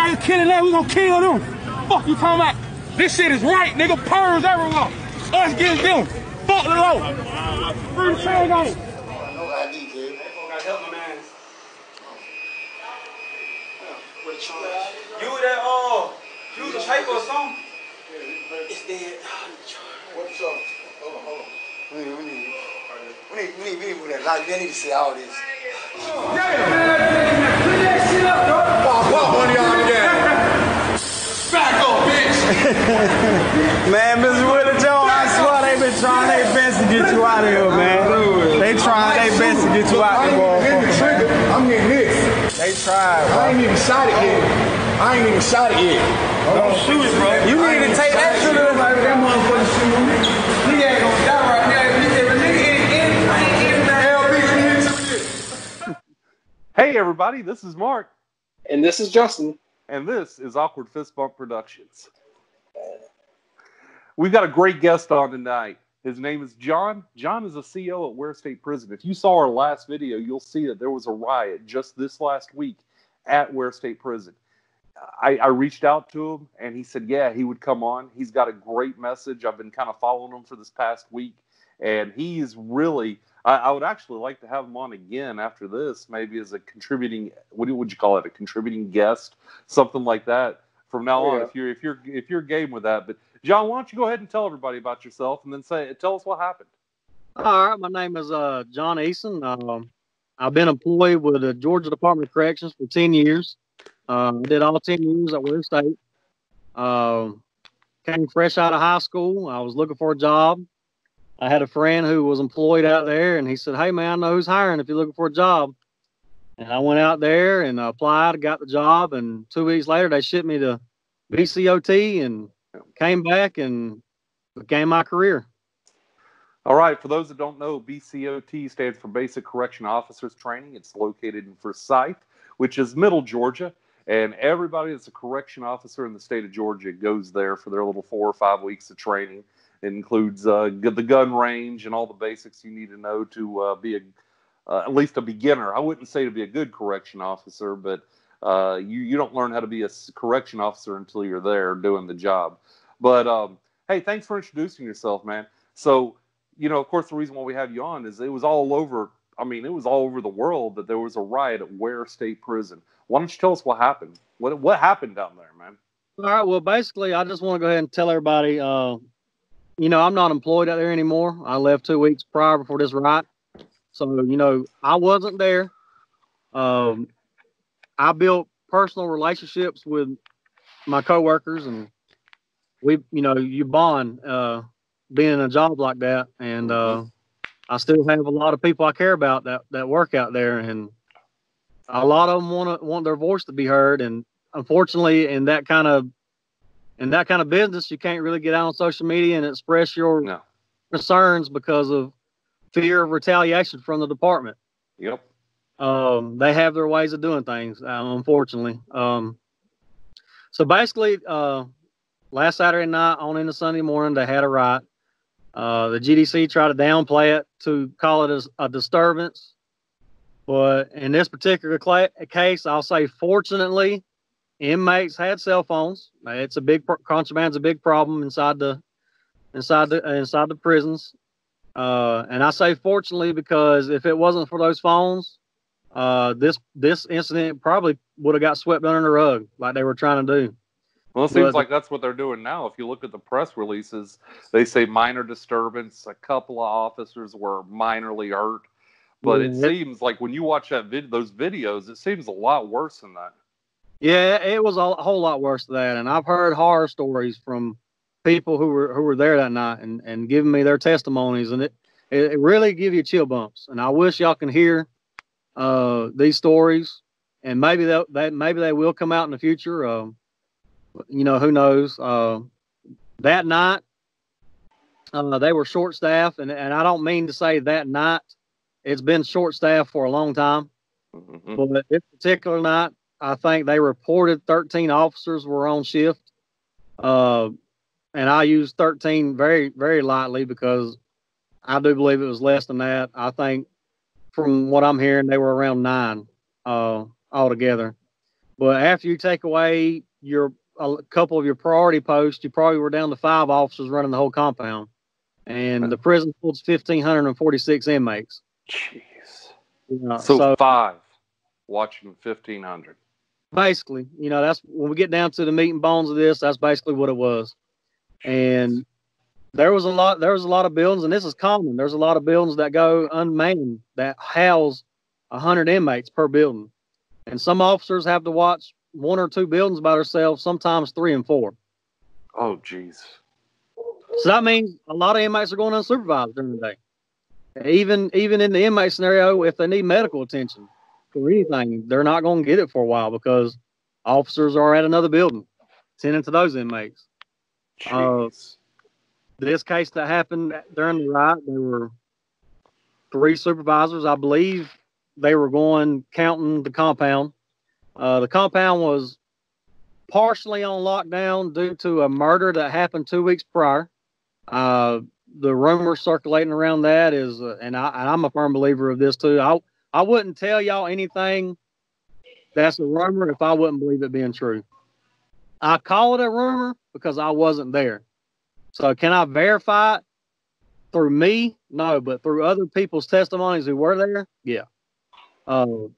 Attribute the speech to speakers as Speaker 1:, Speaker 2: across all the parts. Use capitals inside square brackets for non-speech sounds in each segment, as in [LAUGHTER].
Speaker 1: out here killing that, we gonna kill them. Fuck you talking about? This shit is right, nigga. Perms everywhere. Us get them. Fuck the law. Free the chain gang.
Speaker 2: No ID, kid.
Speaker 3: Gotta help my man. You that uh, you was a paper or something? It's dead.
Speaker 2: What's up? Hold on, hold on. We need, we need, we need, we need, we need, we need, like, we need to see all this. Pop, pop one of y'all together. Back up, bitch. [LAUGHS]
Speaker 4: Man, Mr. Willie Jones, I swear they been trying their best to get you out of here, man. They trying their best to get you out
Speaker 2: I
Speaker 4: of
Speaker 2: ain't
Speaker 4: here.
Speaker 2: even hit the trigger. I'm getting this.
Speaker 4: They tried,
Speaker 2: I ain't even shot it yet. I ain't even shot it yet.
Speaker 3: Don't shoot it, bro.
Speaker 4: You need to take that to the.
Speaker 2: That motherfucker shooting me.
Speaker 3: Nigga ain't gonna die right now.
Speaker 5: Hey, everybody, this is Mark,
Speaker 6: And this is Justin.
Speaker 5: and this is Awkward Fist Bump Productions. We've got a great guest on tonight. His name is John. John is a CO at Ware State Prison. If you saw our last video, you'll see that there was a riot just this last week at Ware State Prison. I, I reached out to him, and he said, yeah, he would come on. He's got a great message. I've been kind of following him for this past week, and he is really I, I would actually like to have him on again after this, maybe as a contributing. What do- would you call it? A contributing guest, something like that. From now on, oh,
Speaker 6: Yeah.
Speaker 5: if you're if you're if you're game with that. But John, why don't you go ahead and tell everybody about yourself, and then say tell us what happened.
Speaker 7: All right, my name is uh, John Eason. Um, I've been employed with the Georgia Department of Corrections for 10 years. Uh, I did all 10 years at Ware State. Um, came fresh out of high school. I was looking for a job. I had a friend who was employed out there, and he said, Hey, man, I know who's hiring if you're looking for a job. And I went out there and applied, got the job, and two weeks later, they shipped me to BCOT and came back and began my career.
Speaker 5: All right, for those that don't know, BCOT stands for Basic Correction Officers Training. It's located in Forsyth, which is middle Georgia. And everybody that's a correction officer in the state of Georgia goes there for their little four or five weeks of training. It includes uh, the gun range and all the basics you need to know to uh, be a, uh, at least a beginner. I wouldn't say to be a good correction officer, but uh, you, you don't learn how to be a correction officer until you're there doing the job. But um, hey, thanks for introducing yourself, man. So, you know, of course, the reason why we have you on is it was all over. I mean, it was all over the world that there was a riot at Ware State Prison. Why don't you tell us what happened? What what happened down there, man?
Speaker 7: All right. Well, basically, I just want to go ahead and tell everybody, uh, you know, I'm not employed out there anymore. I left two weeks prior before this riot. So, you know, I wasn't there. Um, I built personal relationships with my coworkers and we, you know, you bond, uh, being in a job like that. And, uh, I still have a lot of people I care about that, that work out there and a lot of them want to want their voice to be heard. And unfortunately, in that kind of in that kind of business, you can't really get out on social media and express your
Speaker 5: No.
Speaker 7: concerns because of fear of retaliation from the department.
Speaker 5: Yep.
Speaker 7: Um, they have their ways of doing things, uh, unfortunately. Um, so basically, uh, last Saturday night on into Sunday morning, they had a riot. Uh, the GDC tried to downplay it to call it a, a disturbance. But in this particular cla case, I'll say, fortunately, inmates had cell phones. Uh, It's a big pro- contraband's a big problem inside the inside the inside the prisons. Uh, and I say fortunately because if it wasn't for those phones, uh, this this incident probably would have got swept under the rug like they were trying to do.
Speaker 5: Well, it seems like that's what they're doing now. If you look at the press releases, they say minor disturbance. A couple of officers were minorly hurt, but it
Speaker 7: Mhm.
Speaker 5: seems like when you watch that vid- those videos, it seems a lot worse than that.
Speaker 7: Yeah, it was a whole lot worse than that. And I've heard horror stories from people who were who were there that night and, and giving me their testimonies, and it it, it really give you chill bumps. And I wish y'all can hear uh, these stories, and maybe that that maybe they will come out in the future. Um, you know, who knows? Uh, that night, uh, they were short staffed, and and I don't mean to say that night. It's been short staffed for a long time.
Speaker 5: Mhm.
Speaker 7: But this particular night, I think they reported 13 officers were on shift. Uh, and I use 13 very, very lightly because I do believe it was less than that. I think from what I'm hearing, they were around nine uh, altogether. But after you take away your a couple of your priority posts, you probably were down to five officers running the whole compound, and the prison holds fifteen hundred and forty six inmates.
Speaker 5: Jeez.
Speaker 7: You know,
Speaker 5: So,
Speaker 7: so
Speaker 5: five watching 1,500.
Speaker 7: basically, you know, that's when we get down to the meat and bones of this. That's basically what it was. And there was a lot. There was a lot of buildings, and this is common. There's a lot of buildings that go unmanned that house hundred inmates per building, and some officers have to watch one or two buildings by themselves, sometimes three and four.
Speaker 5: Oh, jeez.
Speaker 7: So that means a lot of inmates are going unsupervised during the day. Even even in the inmate scenario, if they need medical attention for anything, they're not going to get it for a while because officers are at another building tending to those inmates. Uh,
Speaker 5: Jeez.
Speaker 7: This case that happened during the riot, there were three supervisors. I believe they were going counting the compound. Uh, the compound was partially on lockdown due to a murder that happened two weeks prior. Uh, the rumor circulating around that is, uh, and, I, and I'm a firm believer of this too. I I wouldn't tell y'all anything that's a rumor if I wouldn't believe it being true. I call it a rumor because I wasn't there. So can I verify it through me? No, but through other people's testimonies who were there, yeah. Uh,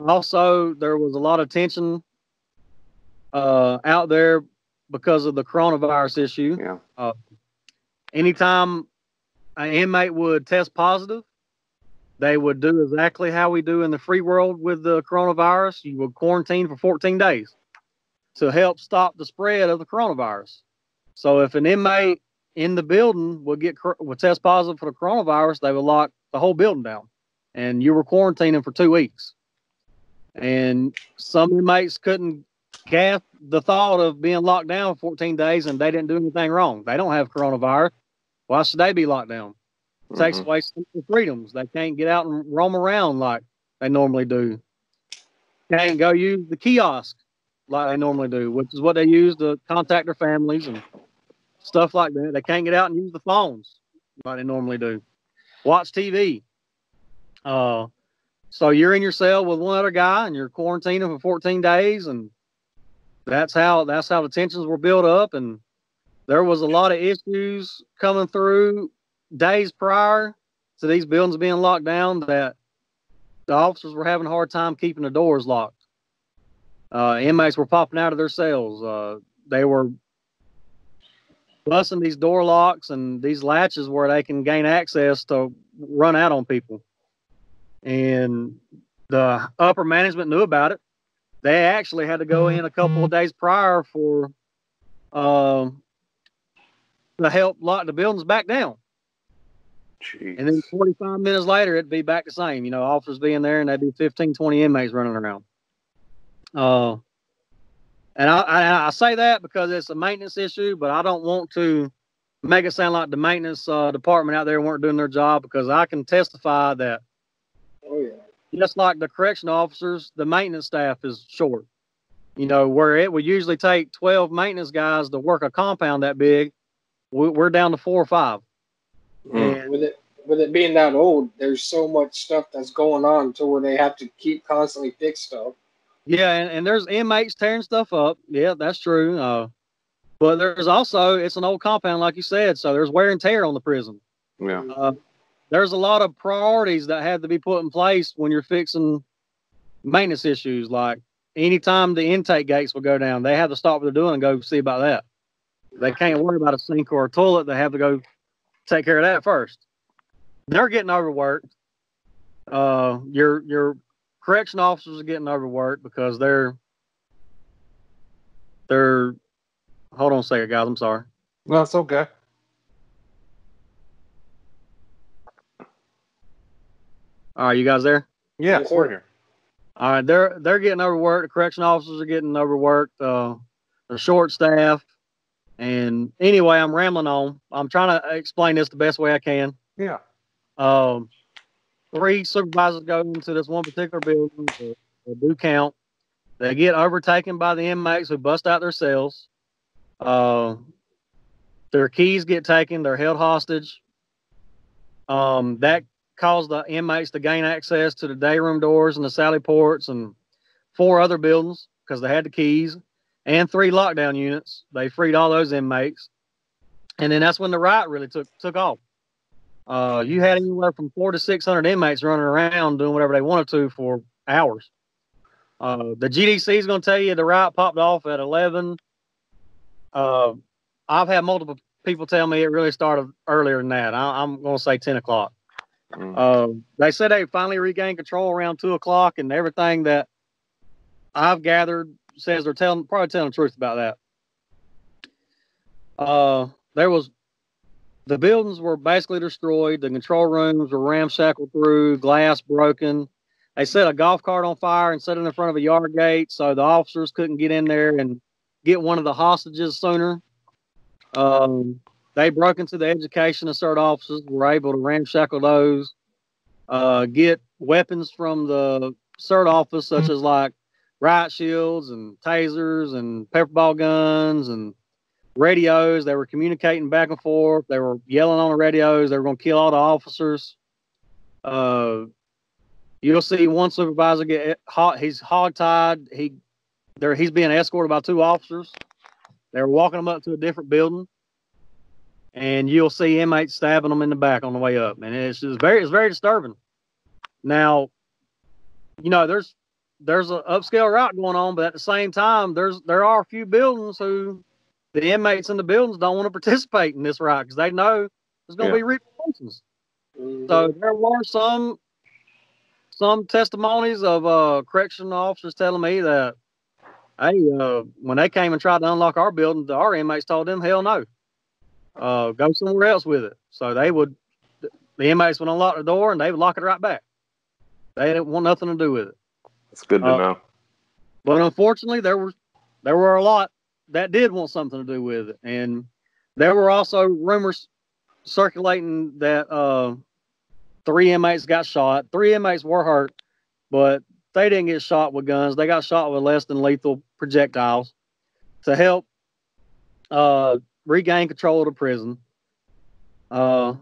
Speaker 7: also, there was a lot of tension uh, out there because of the coronavirus issue.
Speaker 5: Yeah.
Speaker 7: Anytime an inmate would test positive, they would do exactly how we do in the free world with the coronavirus. You would quarantine for 14 days to help stop the spread of the coronavirus. So if an inmate in the building would get would test positive for the coronavirus, they would lock the whole building down, and you were quarantining for two weeks. And some inmates couldn't gasp the thought of being locked down for 14 days, and they didn't do anything wrong. They don't have coronavirus. Why should they be locked down? It takes
Speaker 5: Mhm.
Speaker 7: away some of their freedoms. They can't get out and roam around like they normally do. Can't go use the kiosk like they normally do, which is what they use to contact their families and stuff like that. They can't get out and use the phones like they normally do. Watch TV. Uh, so you're in your cell with one other guy and you're quarantining for 14 days, and that's how that's how the tensions were built up. And there was a lot of issues coming through days prior to these buildings being locked down that the officers were having a hard time keeping the doors locked. Uh, inmates were popping out of their cells. Uh, they were busting these door locks and these latches where they can gain access to run out on people. And the upper management knew about it. They actually had to go in a couple of days prior for um, to help lock the buildings back down.
Speaker 5: Jeez.
Speaker 7: And then 45 minutes later, it'd be back the same. You know, officers being there and they'd be 15, 20 inmates running around. Uh, and I, I, I say that because it's a maintenance issue, but I don't want to make it sound like the maintenance uh, department out there weren't doing their job because I can testify that
Speaker 2: Oh yeah.
Speaker 7: just like the correction officers, the maintenance staff is short. You know, where it would usually take 12 maintenance guys to work a compound that big, we- we're down to four or five.
Speaker 5: Mm.
Speaker 7: And
Speaker 6: with it with it being that old, there's so much stuff that's going on to where they have to keep constantly fix stuff.
Speaker 7: Yeah, and, and there's inmates tearing stuff up. Yeah, that's true. Uh, but there's also it's an old compound, like you said, so there's wear and tear on the prison.
Speaker 5: Yeah.
Speaker 7: Uh, there's a lot of priorities that have to be put in place when you're fixing maintenance issues. Like anytime the intake gates will go down, they have to stop what they're doing and go see about that. They can't worry about a sink or a toilet. They have to go take care of that first. They're getting overworked. Uh, your your correction officers are getting overworked because they're they're. Hold on a second, guys. I'm sorry.
Speaker 5: No, it's okay.
Speaker 7: All right, you guys there?
Speaker 5: Yeah,
Speaker 6: Yes,
Speaker 5: we're here.
Speaker 7: All right, they're they're getting overworked. The correction officers are getting overworked. Uh, they're short staffed. And anyway, I'm rambling on. I'm trying to explain this the best way I can.
Speaker 5: Yeah.
Speaker 7: Um, three supervisors go into this one particular building. They, do count. They get overtaken by the inmates who bust out their cells. Uh, their keys get taken. They're held hostage. Um, that caused the inmates to gain access to the day room doors and the sally ports and four other buildings because they had the keys and three lockdown units. They freed all those inmates, and then that's when the riot really took took off. Uh, you had anywhere from four to six hundred inmates running around doing whatever they wanted to for hours. Uh, the GDC is going to tell you the riot popped off at eleven. Uh, I've had multiple people tell me it really started earlier than that. I, am going to say ten o'clock.
Speaker 5: Mm.
Speaker 7: Uh, they said they finally regained control around two o'clock, and everything that I've gathered says they're telling probably telling the truth about that. Uh, there was the buildings were basically destroyed. The control rooms were ramshackled through, glass broken. They set a golf cart on fire and set it in front of a yard gate, so the officers couldn't get in there and get one of the hostages sooner. Um, they broke into the education assert offices, were able to ramshackle those, uh, get weapons from the CERT office, such as like riot shields and tasers and pepperball guns and radios. They were communicating back and forth. They were yelling on the radios. They were going to kill all the officers. Uh, you'll see one supervisor get hot. He's hogtied. He there. He's being escorted by two officers. They were walking him up to a different building, and you'll see inmates stabbing them in the back on the way up, and it's just very, it's very disturbing. Now, you know, there's there's an upscale route going on, but at the same time, there's there are a few buildings who the inmates in the buildings don't want to participate in this route because they know there's going to
Speaker 5: Yeah.
Speaker 7: be repercussions. So there were some some testimonies of uh, correctional officers telling me that, hey, uh, when they came and tried to unlock our building, our inmates told them, hell no, uh, go somewhere else with it. So they would, the inmates would unlock the door and they would lock it right back. They didn't want nothing to do with it.
Speaker 5: It's good to
Speaker 7: Uh,
Speaker 5: know.
Speaker 7: But unfortunately, there were there were a lot that did want something to do with it, and there were also rumors circulating that uh, three inmates got shot. Three inmates were hurt, but they didn't get shot with guns. They got shot with less than lethal projectiles to help uh, regain control of the prison. Uh,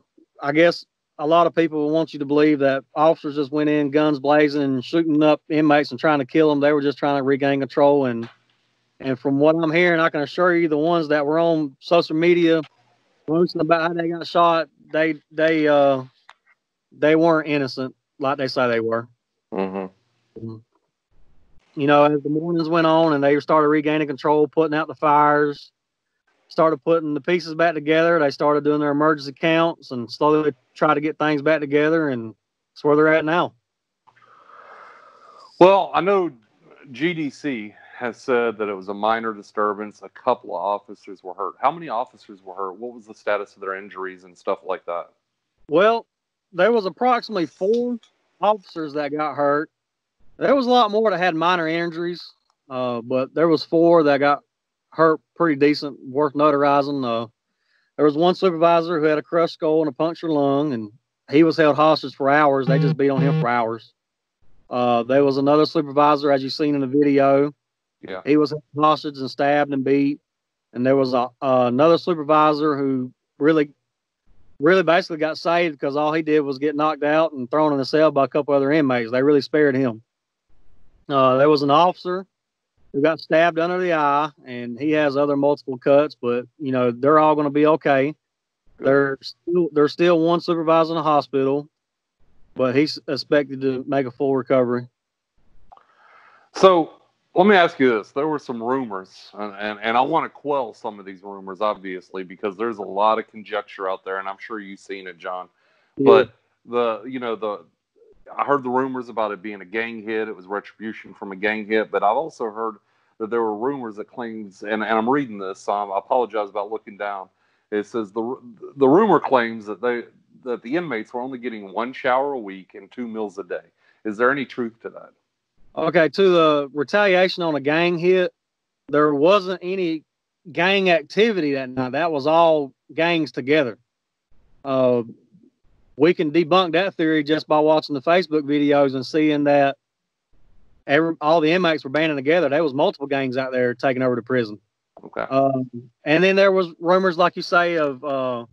Speaker 7: I guess a lot of people want you to believe that officers just went in guns blazing and shooting up inmates and trying to kill them. They were just trying to regain control. And and from what I'm hearing, I can assure you, the ones that were on social media posting about how they got shot, they they uh they weren't innocent like they say they were.
Speaker 5: Mm-hmm.
Speaker 7: You know, as the mornings went on and they started regaining control, putting out the fires, started putting the pieces back together. They started doing their emergency counts and slowly try to get things back together. And that's where they're at now.
Speaker 5: Well, I know GDC has said that it was a minor disturbance. A couple of officers were hurt. How many officers were hurt? What was the status of their injuries and stuff like that?
Speaker 7: Well, there was approximately four officers that got hurt. There was a lot more that had minor injuries, uh, but there was four that got hurt pretty decent, worth notarizing. Uh, there was one supervisor who had a crushed skull and a punctured lung, and he was held hostage for hours. They just beat on him for hours. Uh, there was another supervisor, as you've seen in the video.
Speaker 5: Yeah.
Speaker 7: He was hostage and stabbed and beat. And there was a, uh, another supervisor who really really basically got saved because all he did was get knocked out and thrown in a cell by a couple other inmates. They really spared him. Uh, there was an officer who got stabbed under the eye, and he has other multiple cuts, but you know they're all going to be okay. There's still, there's still one supervisor in the hospital, but he's expected to make a full recovery.
Speaker 5: So let me ask you this: There were some rumors, and, and, and I want to quell some of these rumors, obviously, because there's a lot of conjecture out there, and I'm sure you've seen it, John. But the you know the I heard the rumors about it being a gang hit. It was retribution from a gang hit, but I've also heard that there were rumors that claims, and, and I'm reading this, so I apologize about looking down. It says the the rumor claims that they that the inmates were only getting one shower a week and two meals a day. Is there any truth to that?
Speaker 7: Okay, to the retaliation on a gang hit, there wasn't any gang activity that night. That was all gangs together. Uh, we can debunk that theory just by watching the Facebook videos and seeing that every, all the inmates were banding together. There was multiple gangs out there taking over the prison.
Speaker 5: Okay.
Speaker 7: Um, and then there was rumors, like you say, of uh,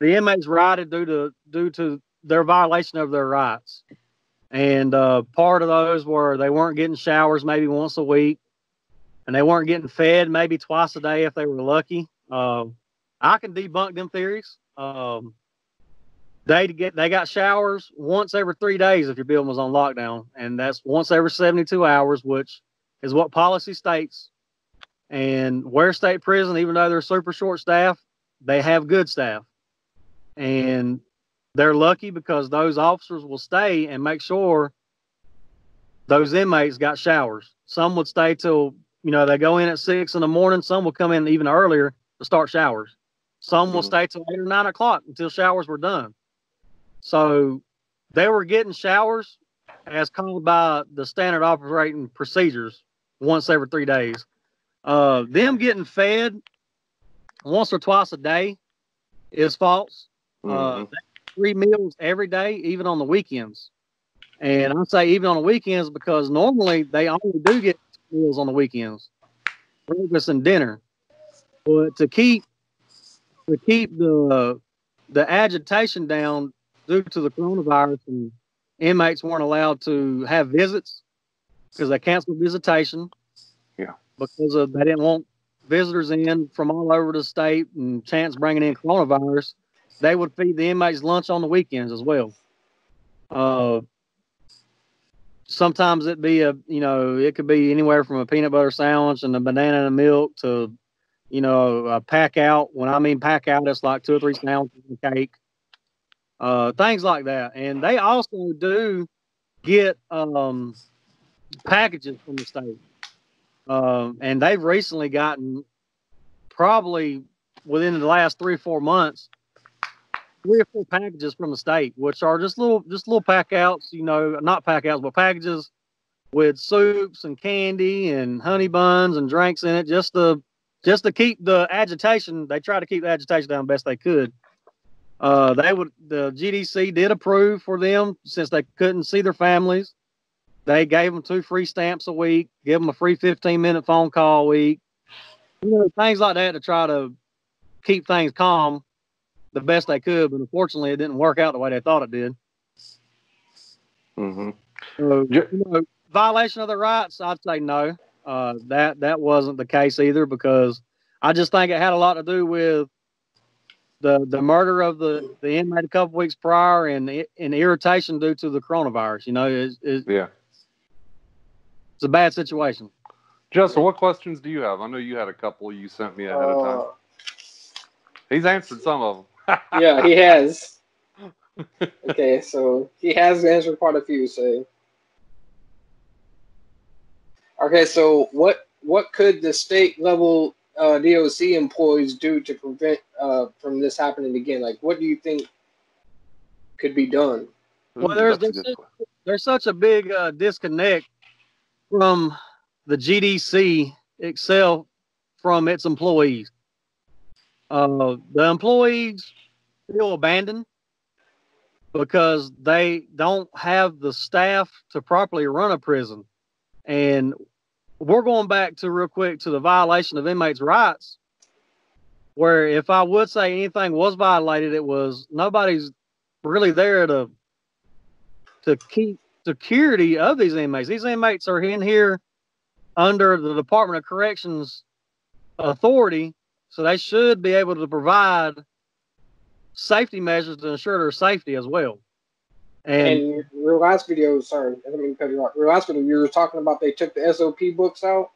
Speaker 7: the inmates rioted due to due to their violation of their rights. And uh, part of those were they weren't getting showers maybe once a week, and they weren't getting fed maybe twice a day if they were lucky. Uh, I can debunk them theories. Um, they get they got showers once every three days if your building was on lockdown, and that's once every seventy two hours, which is what policy states. And Ware State Prison, even though they're super short staff, they have good staff, and they're lucky because those officers will stay and make sure those inmates got showers. Some would stay till you know they go in at six in the morning. Some will come in even earlier to start showers. Some will
Speaker 5: Mhm.
Speaker 7: stay till eight or nine o'clock until showers were done. So they were getting showers as called by the standard operating procedures once every three days. Uh, them getting fed once or twice a day is false. Uh,
Speaker 5: Mhm.
Speaker 7: Three meals every day, even on the weekends. And I say even on the weekends because normally they only do get meals on the weekends, breakfast and dinner. But to keep to keep the the agitation down due to the coronavirus and inmates weren't allowed to have visits because they canceled visitation.
Speaker 5: Yeah.
Speaker 7: Because of they didn't want visitors in from all over the state and chance bringing in coronavirus they would feed the inmates lunch on the weekends as well. Uh, sometimes it'd be a, you know, it could be anywhere from a peanut butter sandwich and a banana and a milk to, you know, a pack out. When I mean pack out, it's like two or three sandwiches and cake, uh, things like that. And they also do get um, packages from the state. Um, and they've recently gotten probably within the last three or four months three or four packages from the state, which are just little just little pack outs, you know, not pack outs, but packages with soups and candy and honey buns and drinks in it, just to just to keep the agitation. They try to keep the agitation down best they could. Uh, they would the GDC did approve for them since they couldn't see their families. They gave them two free stamps a week, give them a free 15 minute phone call a week, you know, things like that to try to keep things calm the best they could, but unfortunately, it didn't work out the way they thought it did.
Speaker 5: Mm-hmm.
Speaker 7: So, you know, violation of the rights, I'd say no. Uh, that that wasn't the case either because I just think it had a lot to do with the the murder of the the inmate a couple weeks prior and and irritation due to the coronavirus. You know, it's, it's,
Speaker 5: Yeah.
Speaker 7: it's a bad situation.
Speaker 5: Justin, what questions do you have? I know you had a couple you sent me ahead of time.
Speaker 6: Uh,
Speaker 5: He's answered some of them.
Speaker 6: Yeah, he has. [LAUGHS] Okay, so he has answered quite a few. So, okay, so what what could the state level uh, DOC employees do to prevent uh, from this happening again? Like, what do you think could be done?
Speaker 7: Well, there's- there's-
Speaker 5: good question.
Speaker 7: there's such a big uh, disconnect from the GDC itself from its employees. Uh, the employees feel abandoned because they don't have the staff to properly run a prison. And we're going back to real quick to the violation of inmates' rights, where if I would say anything was violated, it was nobody's really there to to keep security of these inmates. These inmates are in here under the Department of Corrections authority, so they should be able to provide safety measures to ensure their safety as well. And,
Speaker 6: And your last video, sorry, I mean cut you off. Your last video, you were talking about they took the SOP books out.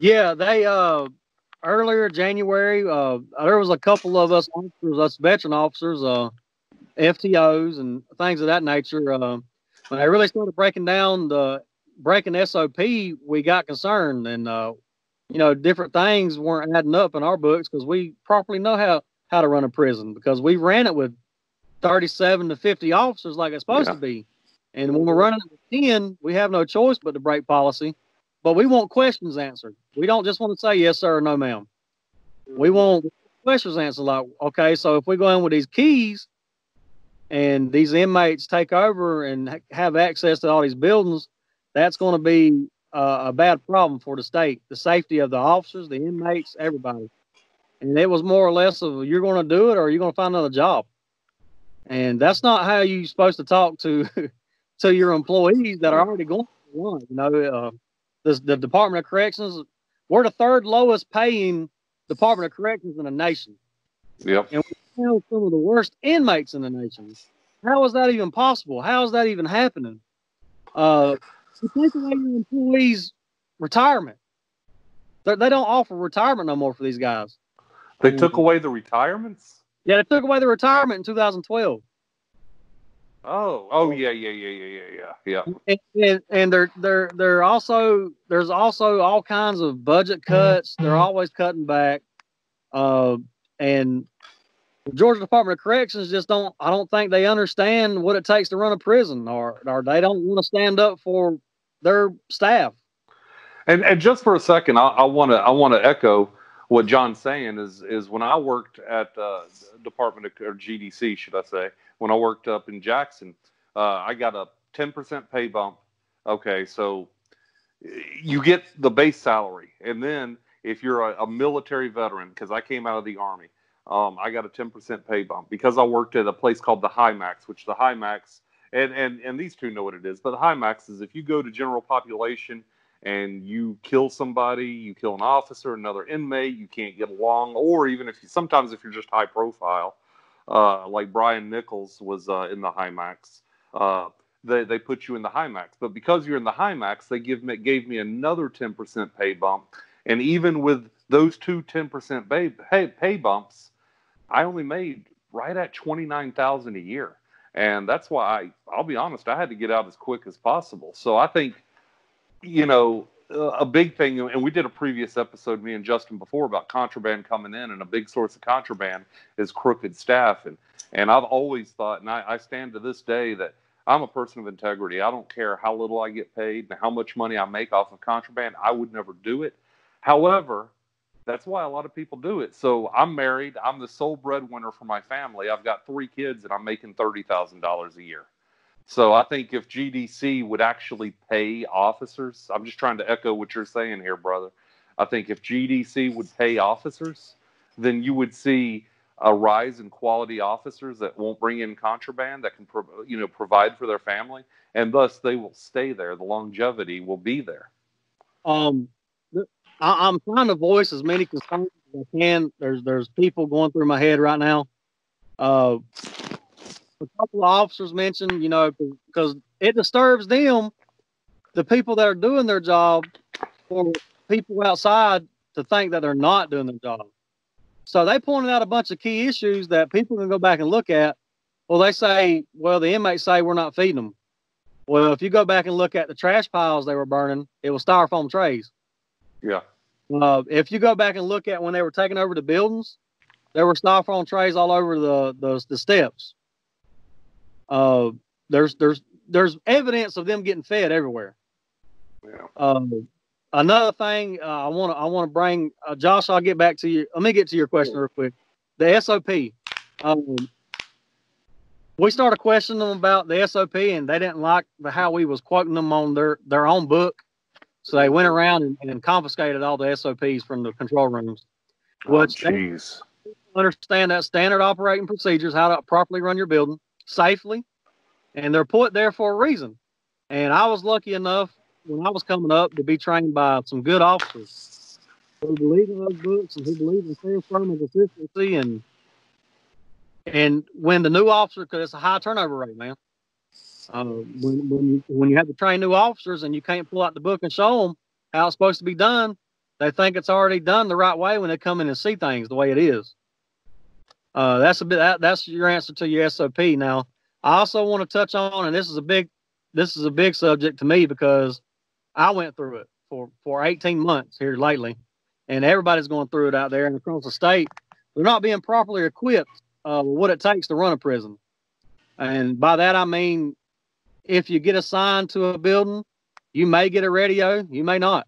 Speaker 7: yeah, they uh earlier January, uh there was a couple of us officers, us veteran officers, uh FTOs and things of that nature. Uh, when they really started breaking down the breaking SOP, we got concerned, and uh, you know, different things weren't adding up in our books because we properly know how how to run a prison because we ran it with thirty-seven to fifty officers like it's supposed
Speaker 5: Yeah.
Speaker 7: to be, and when we're running it with ten, we have no choice but to break policy. But we want questions answered. We don't just want to say yes sir or no ma'am. We want questions answered like, okay, so if we go in with these keys and these inmates take over and ha- have access to all these buildings, that's going to be uh, a bad problem for the state, the safety of the officers, the inmates, everybody. And it was more or less of you're going to do it or you're going to find another job. and that's not how you're supposed to talk to [LAUGHS] to your employees that are already going through one. You know, uh, the, the Department of Corrections, we're the third lowest paying Department of Corrections in the nation.
Speaker 5: Yep.
Speaker 7: And we have some of the worst inmates in the nation. How is that even possible? How is that even happening? Uh, you take away your employees' retirement. They're, they don't offer retirement no more for these guys.
Speaker 5: They took away the retirements.
Speaker 7: Yeah, they took away the retirement in 2012.
Speaker 5: Oh, oh yeah, yeah, yeah, yeah, yeah, yeah, yeah.
Speaker 7: and, and, and they're they're they're also there's also all kinds of budget cuts. They're always cutting back, uh, and the Georgia Department of Corrections just don't. I don't think they understand what it takes to run a prison, or or they don't want to stand up for their staff.
Speaker 5: And and just for a second, I want to I want to echo what John's saying is is when I worked at uh, Department of or GDC, should I say, when I worked up in Jackson, uh, I got a 10% pay bump. Okay, so you get the base salary, and then if you're a, a military veteran, because I came out of the army, um, I got a 10% pay bump because I worked at a place called the High Max, which the High Max, and and and these two know what it is, but the High Max is if you go to general population and you kill somebody, you kill an officer, another inmate, you can't get along, or even if you sometimes if you're just high profile, uh, like Brian Nichols was uh, in the high max, uh, they they put you in the high max. But because you're in the high max, they give me gave me another 10% pay bump, and even with those two 10% pay, pay, pay bumps, I only made right at 29,000 a year. And that's why I, I'll be honest, I had to get out as quick as possible. So I think you know, uh, a big thing, and we did a previous episode, me and Justin, before about contraband coming in, and a big source of contraband is crooked staff. And and I've always thought, and I, I stand to this day that I'm a person of integrity. I don't care how little I get paid and how much money I make off of contraband. I would never do it. However, that's why a lot of people do it. So I'm married. I'm the sole breadwinner for my family. I've got three kids, and I'm making thirty thousand dollars a year. So I think if GDC would actually pay officers, I'm just trying to echo what you're saying here, brother. I think if GDC would pay officers, then you would see a rise in quality officers that won't bring in contraband that can you know provide for their family and thus they will stay there. The longevity will be there.
Speaker 7: Um I, am trying to voice as many concerns as i can. There's there's people going through my head right now. Uh a couple of officers mentioned, you know, because it disturbs them, the people that are doing their job, for people outside to think that they're not doing their job. So they pointed out a bunch of key issues that people can go back and look at. Well, they say, well, the inmates say we're not feeding them. Well, if you go back and look at the trash piles they were burning, it was styrofoam trays.
Speaker 5: Yeah.
Speaker 7: Uh, if you go back and look at when they were taking over the buildings, there were styrofoam trays all over the the, the steps. Uh, there's there's there's evidence of them getting fed everywhere.
Speaker 5: Yeah.
Speaker 7: Um, another thing uh, I want to I want to bring uh, Josh. I'll get back to you. Let me get to your question real quick. The SOP. Um, we started questioning them about the SOP, and they didn't like the, how we was quoting them on their their own book. So they went around and, and confiscated all the SOPs from the control rooms.
Speaker 5: Which oh,
Speaker 7: understand that standard operating procedures, how to properly run your building safely, and they're put there for a reason. And I was lucky enough when I was coming up to be trained by some good officers who believe in those books and who believe in fair, firm, and consistency. And and when the new officer, because it's a high turnover rate, man. Uh, when when you when you have to train new officers and you can't pull out the book and show them how it's supposed to be done, they think it's already done the right way when they come in and see things the way it is. Uh, that's a bit. That, that's your answer to your SOP. Now, I also want to touch on, and this is a big, this is a big subject to me because I went through it for for 18 months here lately, and everybody's going through it out there and across the state. They're not being properly equipped uh, with what it takes to run a prison, and by that I mean, if you get assigned to a building, you may get a radio, you may not.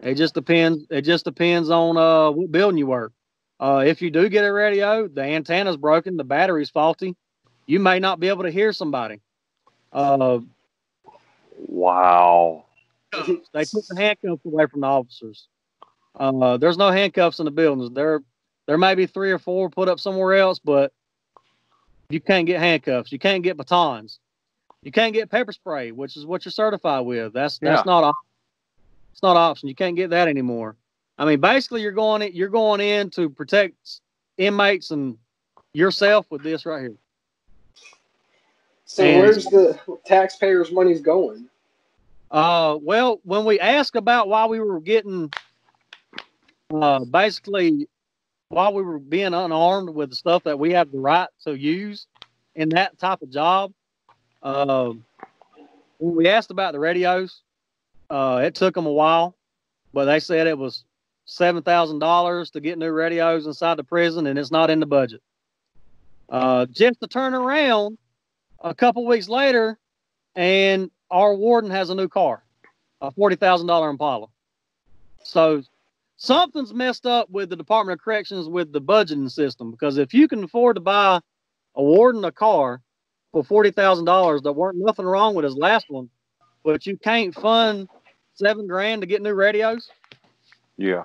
Speaker 7: It just depends. It just depends on uh, what building you work. Uh, if you do get a radio, the antenna's broken, the battery's faulty, you may not be able to hear somebody. Uh,
Speaker 5: wow.
Speaker 7: They took the handcuffs away from the officers. Uh, there's no handcuffs in the buildings. There, there may be three or four put up somewhere else, but You can't get handcuffs. You can't get batons. You can't get pepper spray, which is what you're certified with. That's that's
Speaker 5: Yeah.
Speaker 7: not op- it's not option. You can't get that anymore. I mean, basically, you're going in, you're going in to protect inmates and yourself with this right here.
Speaker 6: So
Speaker 7: And-
Speaker 6: where's the taxpayers' money's going?
Speaker 7: Uh, well, when we asked about why we were getting, uh, basically, why we were being unarmed with the stuff that we have the right to use in that type of job, uh, when we asked about the radios, uh, it took them a while, but they said it was seven thousand dollars to get new radios inside the prison, and it's not in the budget. Uh, just to turn around a couple weeks later, and our warden has a new car, a forty thousand dollar Impala. So something's messed up with the Department of Corrections with the budgeting system because if you can afford to buy a warden a car for forty thousand dollars, there weren't nothing wrong with his last one, but you can't fund seven grand to get new radios.
Speaker 5: Yeah.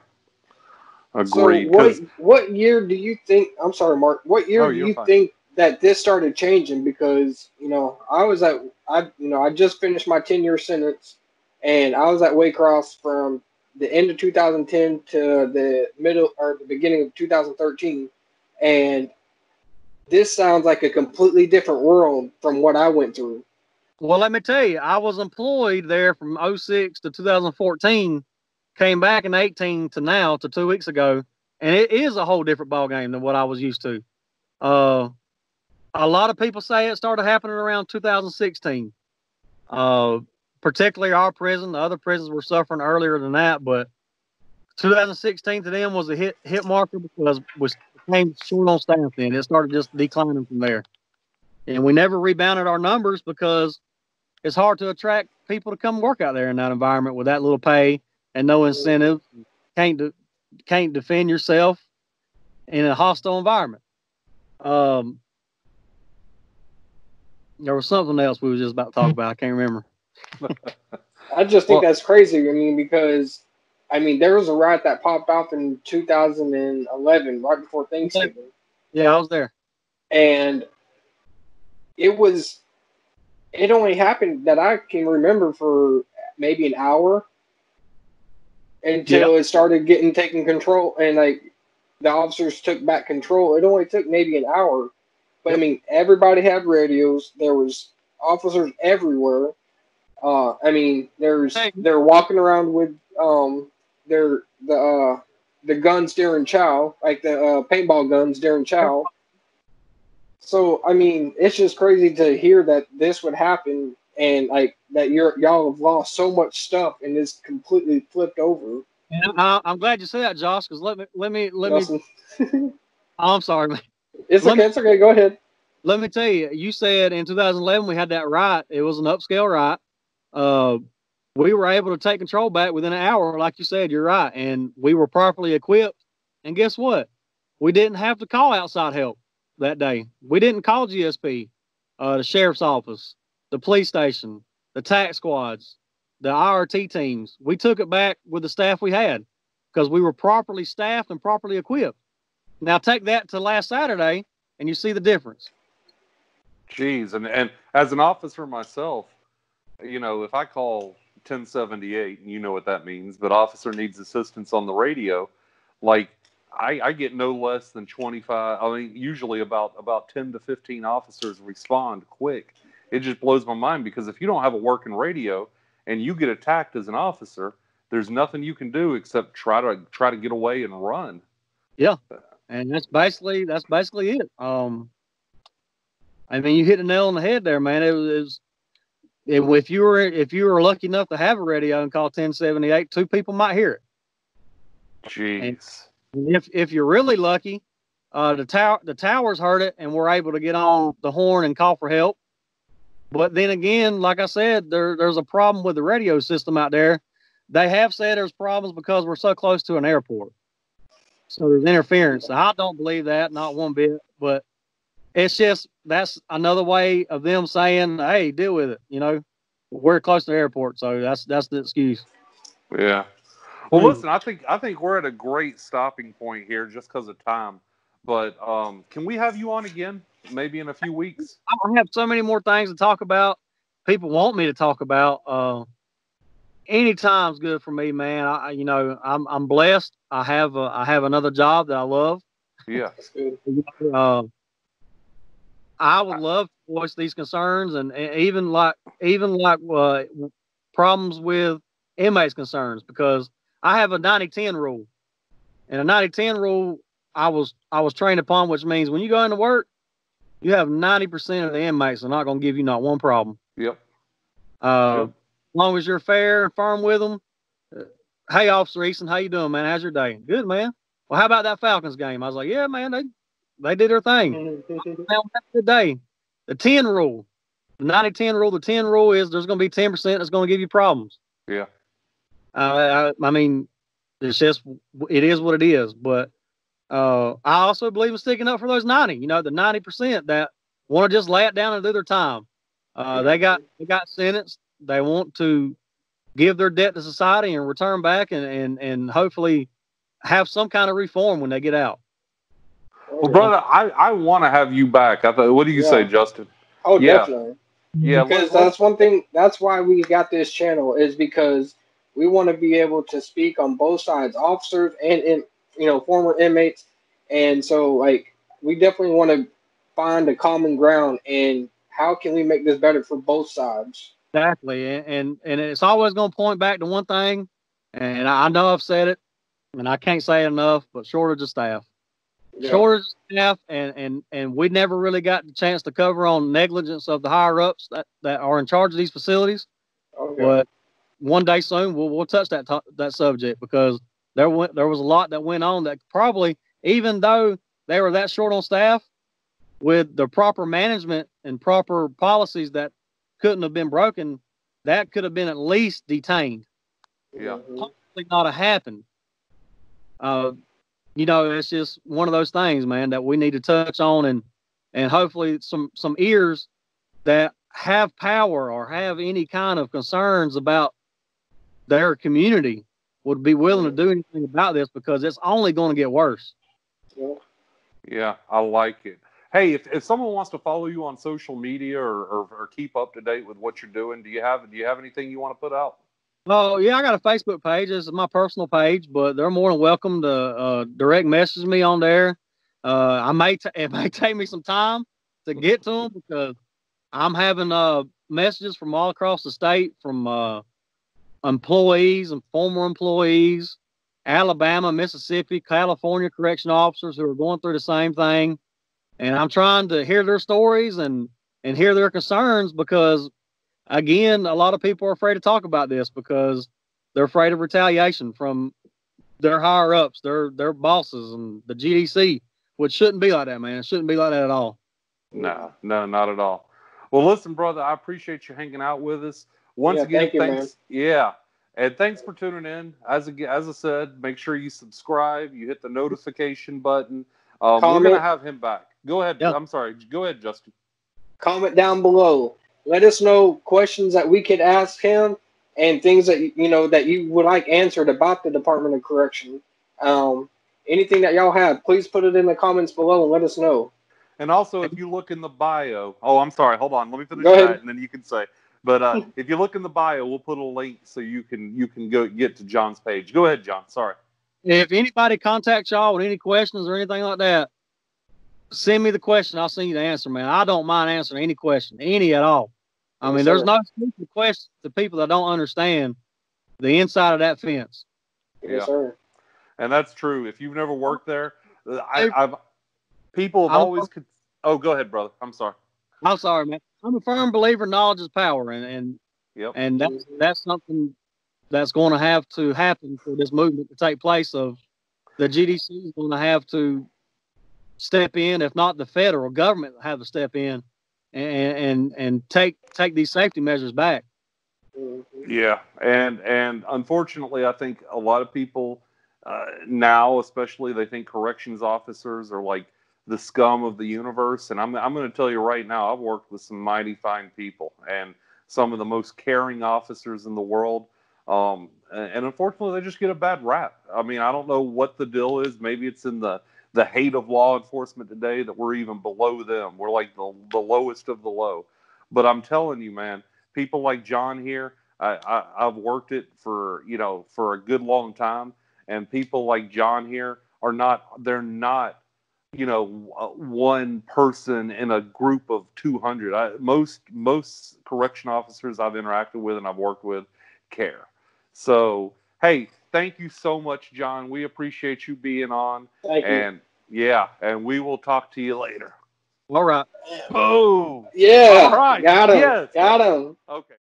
Speaker 6: So
Speaker 5: Agree.
Speaker 6: what
Speaker 5: 'cause-
Speaker 6: what year do you think? I'm sorry, Mark. What year
Speaker 5: Oh,
Speaker 6: do
Speaker 5: you're
Speaker 6: you
Speaker 5: fine.
Speaker 6: think that this started changing? Because you know, I was at I you know I just finished my 10 year sentence, and I was at Waycross from the end of 2010 to the middle or the beginning of 2013, and this sounds like a completely different world from what I went through.
Speaker 7: Well, let me tell you, I was employed there from 06 to 2014, came back in 18 to now to two weeks ago, and it is a whole different ball game than what I was used to. Uh, a lot of people say it started happening around 2016. Uh, particularly our prison. The other prisons were suffering earlier than that, but 2016 to them was a hit hit marker because we came short on staff. Then it started just declining from there, and we never rebounded our numbers because it's hard to attract people to come work out there in that environment with that little pay and no incentive. Can't de- can't defend yourself in a hostile environment. Um, there was something else we were just about to talk about. I can't remember. [LAUGHS]
Speaker 6: I just think
Speaker 5: Well-
Speaker 6: that's crazy. I mean, because I mean, there was a riot that popped off in 2011, right before Thanksgiving.
Speaker 7: Yeah, I was there.
Speaker 6: and it was it only happened that I can remember for maybe an hour until it started getting taken control and like the officers took back control. It only took maybe an hour. But I mean everybody had radios. There was officers everywhere. Uh I mean there's
Speaker 7: Hey.
Speaker 6: they're walking around with um their the uh the guns during chow, like the uh, paintball guns during chow. So I mean, it's just crazy to hear that this would happen, and like that you're y'all have lost so much stuff, and it's completely flipped over.
Speaker 7: And I, I'm glad you said that, Josh. Because let me let me let me. [LAUGHS] I'm sorry, man.
Speaker 6: it's
Speaker 7: let
Speaker 6: okay.
Speaker 7: me-
Speaker 6: It's okay. Go ahead.
Speaker 7: let me tell you, you said in 2011 we had that riot. It was an upscale riot. Uh, we were able to take control back within an hour, like you said. You're right, and we were properly equipped. And guess what? We didn't have to call outside help that day. We didn't call GSP, uh, the sheriff's office, the police station, the TAC squads, the IRT teams. We took it back with the staff we had because we were properly staffed and properly equipped. Now take that to last Saturday, and you see the difference.
Speaker 5: Jeez, and and as an officer myself, you know, if I call 1078, and you know what that means, but officer needs assistance on the radio, like I, I get no less than 25. I mean, usually about about 10 to 15 officers respond quick. It just blows my mind because if you don't have a working radio and you get attacked as an officer, there's nothing you can do except try to try to get away and run.
Speaker 7: Yeah, and that's basically that's basically it. Um, I mean, you hit the nail on the head there, man. It was, it was if, if you were if you were lucky enough to have a radio and call ten seventy eight, two people might hear it.
Speaker 5: Jeez.
Speaker 7: And if if you're really lucky, uh, the tower the towers heard it and were able to get on the horn and call for help. But then again, like I said, there there's a problem with the radio system out there. They have said there's problems because we're so close to an airport. So there's interference. I don't believe that, not one bit. But it's just that's another way of them saying, "Hey, deal with it." You know, we're close to the airport, so that's that's the excuse.
Speaker 5: Yeah. Well, listen, I think I think we're at a great stopping point here just because of time. But um, can we have you on again? Maybe in a few weeks.
Speaker 7: I have so many more things to talk about. People want me to talk about. Uh, anytime's good for me, man. I, you know, I'm I'm blessed. I have a, I have another job that I love.
Speaker 5: Yeah.
Speaker 6: That's. [LAUGHS]
Speaker 7: Uh, I would love to voice these concerns and, and even like even like uh, problems with inmates concerns because I have a 90-10 rule. And a 90-10 rule I was I was trained upon, which means when you go into work, you have 90% of the inmates are not going to give you not one problem.
Speaker 5: Yep.
Speaker 7: Uh,
Speaker 5: Yep.
Speaker 7: As long as you're fair and firm with them. Uh, hey, Officer Eason, how you doing, man? How's your day? Good, man. Well, how about that Falcons game? I was like, yeah, man, they they did their thing. [LAUGHS] Man, have a good day. The 10 rule, the 90 10 rule, the 10 rule is there's going to be 10% that's going to give you problems.
Speaker 5: Yeah.
Speaker 7: Uh, I, I mean, it's just, it is what it is. But uh, I also believe in sticking up for those 90, you know, the 90% that want to just lay it down and do their time. Uh, they got, they got sentenced. They want to give their debt to society and return back and, and, and hopefully have some kind of reform when they get out.
Speaker 5: Well, brother, I, I want to have you back. I thought, what do you say, Justin?
Speaker 6: Oh,
Speaker 5: Yeah.
Speaker 6: definitely.
Speaker 5: Yeah.
Speaker 6: because
Speaker 5: let- let-
Speaker 6: that's one thing. That's why we got this channel is because we want to be able to speak on both sides, officers and in you know former inmates, and so like we definitely want to find a common ground and how can we make this better for both sides.
Speaker 7: Exactly, and and, and it's always going to point back to one thing, and I know I've said it, and I can't say it enough, but shortage of staff,
Speaker 6: Yeah.
Speaker 7: shortage of staff, and and and we never really got the chance to cover on negligence of the higher ups that, that are in charge of these facilities.
Speaker 6: Oh, okay.
Speaker 7: But one day soon, we'll we'll touch that to- that subject because there went there was a lot that went on that probably even though they were that short on staff, with the proper management and proper policies that couldn't have been broken, that could have been at least detained.
Speaker 5: Yeah.
Speaker 7: Probably not have happened. Uh, you know, it's just one of those things, man, that we need to touch on and and hopefully some some ears that have power or have any kind of concerns about their community would be willing to do anything about this because it's only going to get worse.
Speaker 6: Yeah.
Speaker 5: I like it. Hey, if, if someone wants to follow you on social media or, or, or keep up to date with what you're doing, do you have do you have anything you want to put out?
Speaker 7: Oh yeah, I got a Facebook page. This is my personal page, but they're more than welcome to uh, direct message me on there. Uh, I may t- it [LAUGHS] may take me some time to get to them because I'm having uh, messages from all across the state from uh, employees and former employees, Alabama, Mississippi, California correction officers who are going through the same thing, and I'm trying to hear their stories and and hear their concerns because again, a lot of people are afraid to talk about this because they're afraid of retaliation from their higher ups, their their bosses, and the GDC, which shouldn't be like that, man. It shouldn't be like that at all.
Speaker 5: No, no, not at all. Well, listen, brother, I appreciate you hanging out with us. Once
Speaker 6: Yeah,
Speaker 5: again,
Speaker 6: thank you,
Speaker 5: thanks. Yeah. And thanks for tuning in. As a, as I said, make sure you subscribe, you hit the notification button. Um, we're going to have him back. Go ahead.
Speaker 7: Yeah.
Speaker 5: I'm sorry. Go ahead, Justin.
Speaker 6: comment down below. Let us know questions that we could ask him and things that you know that you would like answered about the Department of Correction. Um, anything that y'all have, please put it in the comments below and let us know.
Speaker 5: And also, if you look in the bio, oh, I'm sorry. Hold on. Let me finish that, and then you can say. But uh, [LAUGHS] if you look in the bio, we'll put a link so you can you can go get to John's page. Go ahead, John. Sorry.
Speaker 7: If anybody contacts y'all with any questions or anything like that, send me the question. I'll send you the answer, man. I don't mind answering any question, any at all. I
Speaker 6: Yes,
Speaker 7: mean, there's
Speaker 6: sir.
Speaker 7: no stupid question to people that don't understand the inside of that fence.
Speaker 5: Yeah.
Speaker 6: Yes, sir.
Speaker 5: And that's true. If you've never worked there, uh, I,
Speaker 7: Hey.
Speaker 5: I've people have
Speaker 7: I'm-
Speaker 5: always. Con- oh, go ahead, brother. I'm sorry.
Speaker 7: I'm sorry, man. I'm a firm believer knowledge is power, and and
Speaker 5: Yep.
Speaker 7: and that's that's something that's going to have to happen for this movement to take place. Of the GDC is going to have to step in, if not the federal government, have to step in and and and take take these safety measures back.
Speaker 5: Yeah, and and unfortunately, I think a lot of people uh, now, especially, they think corrections officers are like the scum of the universe. And I'm I'm going to tell you right now, I've worked with some mighty fine people and some of the most caring officers in the world. Um, and, unfortunately, they just get a bad rap. I mean, I don't know what the deal is. Maybe it's in the the hate of law enforcement today that we're even below them. We're like the, the lowest of the low. But I'm telling you, man, people like John here, I, I, I've worked it for, you know, for a good long time. And people like John here are not, they're not, you know, uh, one person in a group of 200. I, most, most correction officers I've interacted with and I've worked with care. So, hey, thank you so much, John. We appreciate you being on.
Speaker 6: Thank you.
Speaker 5: And yeah, and we will talk to you later.
Speaker 7: All right.
Speaker 5: Oh,
Speaker 6: yeah.
Speaker 5: All right.
Speaker 6: Got him.
Speaker 5: Yes.
Speaker 6: Got him.
Speaker 5: okay.